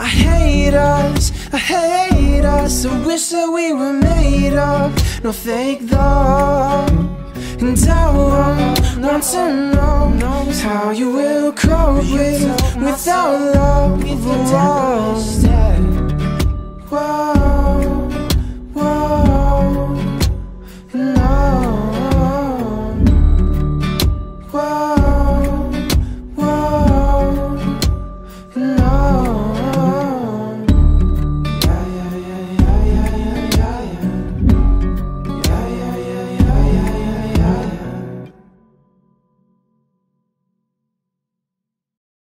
I hate us, I hate us I wish that we were made of No fake love And I want, want to know How you will cope with Without love.